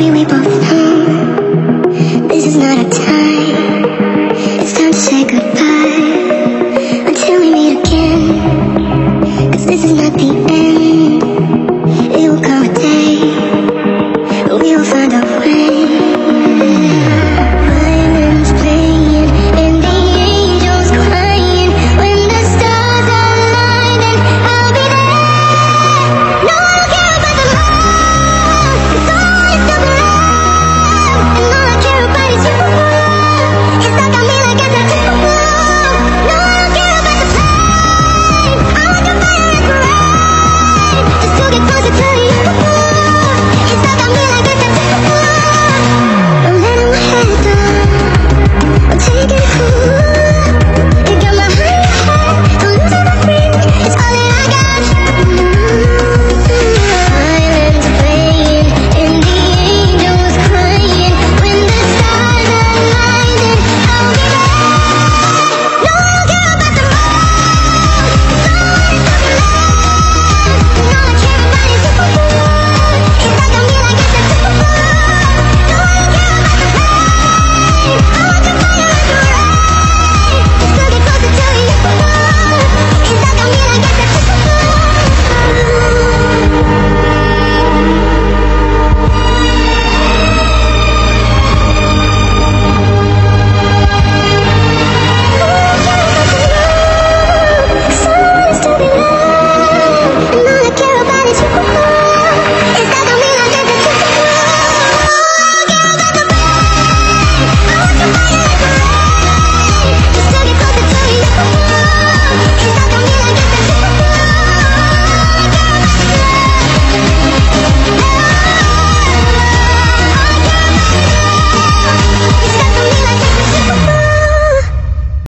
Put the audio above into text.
We both know this is not our time. It's time to say goodbye until we meet again. Cause this is not the